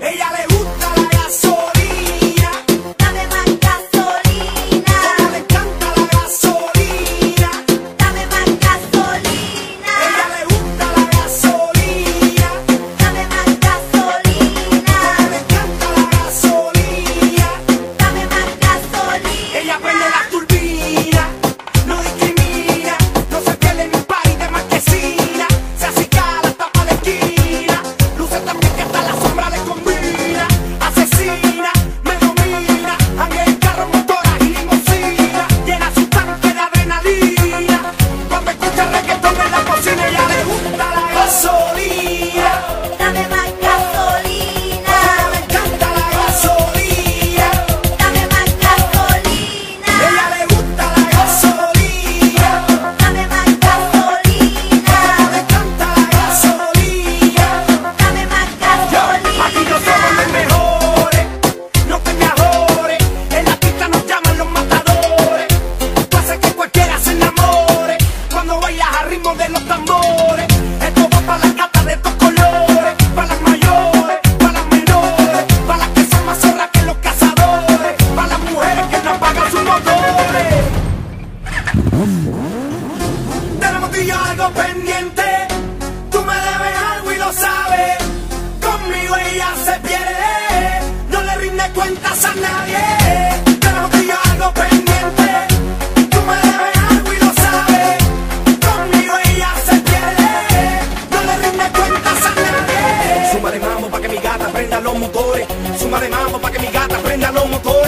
ella le Tenemos tú y yo algo pendiente. Tú me debes algo y lo sabes. Conmigo ella se pierde. No le rinde cuentas a nadie. Tenemos tú y yo algo pendiente. Tú me debes algo y lo sabes. Conmigo ella se pierde. No le rinde cuentas a nadie. Súmale mambo pa' que mi gata prenda los motores. Súmale mambo pa' que mi gata prenda los motores.